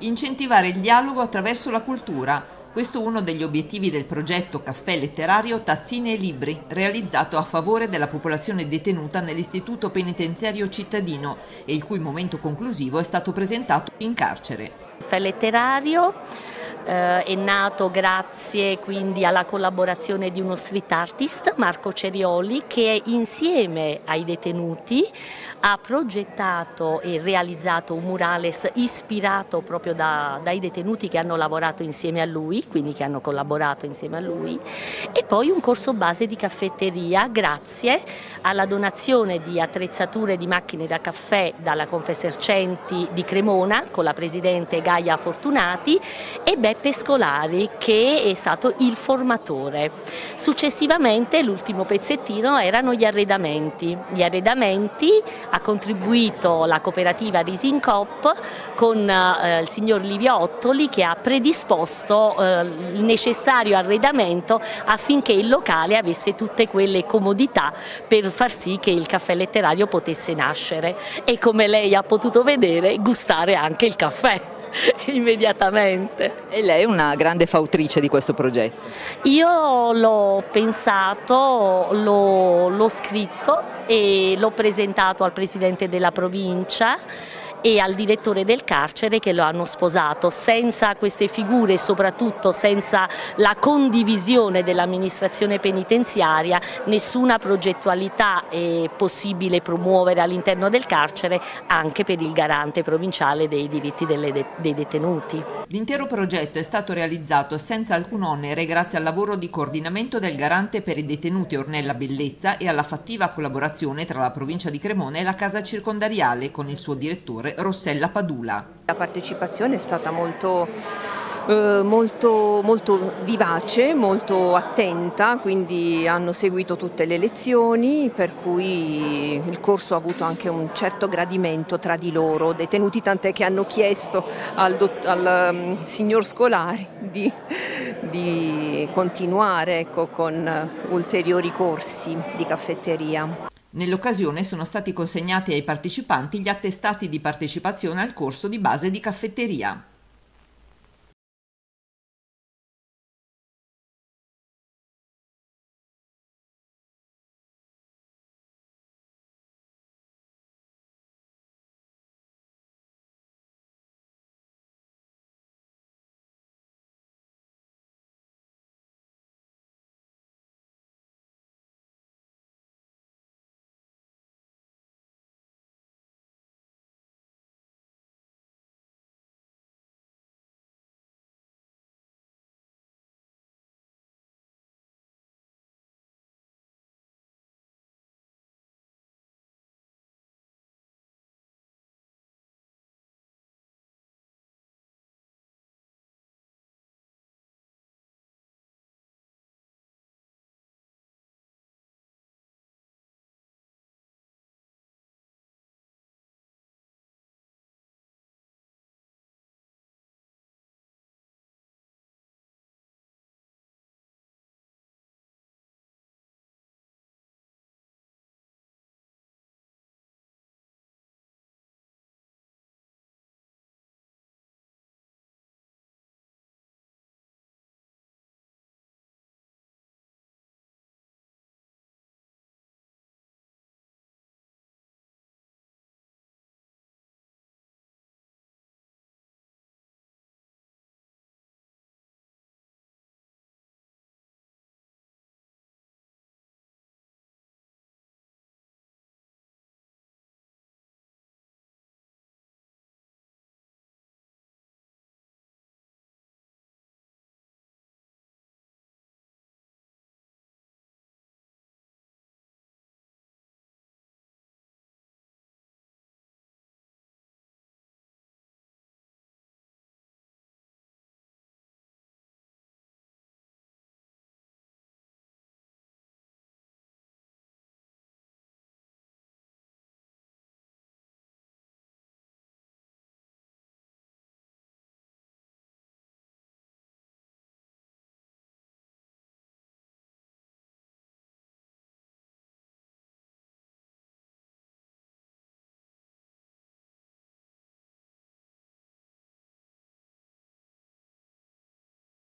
Incentivare il dialogo attraverso la cultura. Questo è uno degli obiettivi del progetto Caffè Letterario Tazzine e Libri, realizzato a favore della popolazione detenuta nell'Istituto Penitenziario Cittadino e il cui momento conclusivo è stato presentato in carcere. Caffè Letterario eh, è nato grazie quindi alla collaborazione di uno street artist, Marco Cerioli, che insieme ai detenuti ha progettato e realizzato un murales ispirato proprio da, dai detenuti che hanno lavorato insieme a lui, quindi che hanno collaborato insieme a lui, e poi un corso base di caffetteria grazie alla donazione di attrezzature di macchine da caffè dalla Confesercenti di Cremona con la presidente Gaia Fortunati e Beppe Scolari che è stato il formatore. Successivamente l'ultimo pezzettino erano gli arredamenti. Gli arredamenti ha contribuito la cooperativa Rising Coop con eh, il signor Livio Ottoli che ha predisposto eh, il necessario arredamento affinché il locale avesse tutte quelle comodità per far sì che il caffè letterario potesse nascere e come lei ha potuto vedere gustare anche il caffè immediatamente. E lei è una grande fautrice di questo progetto? Io l'ho pensato, l'ho scritto e l'ho presentato al Presidente della provincia e al direttore del carcere che lo hanno sposato. Senza queste figure e soprattutto senza la condivisione dell'amministrazione penitenziaria nessuna progettualità è possibile promuovere all'interno del carcere anche per il garante provinciale dei diritti dei detenuti. L'intero progetto è stato realizzato senza alcun onere grazie al lavoro di coordinamento del garante per i detenuti Ornella Bellezza e alla fattiva collaborazione tra la provincia di Cremona e la casa circondariale con il suo direttore Rossella Padula. La partecipazione è stata molto eh, molto, molto, vivace, molto attenta, quindi hanno seguito tutte le lezioni, per cui il corso ha avuto anche un certo gradimento tra di loro, detenuti tant'è che hanno chiesto al, al um, signor Scolari di, di continuare ecco, con ulteriori corsi di caffetteria. Nell'occasione sono stati consegnati ai partecipanti gli attestati di partecipazione al corso di base di caffetteria.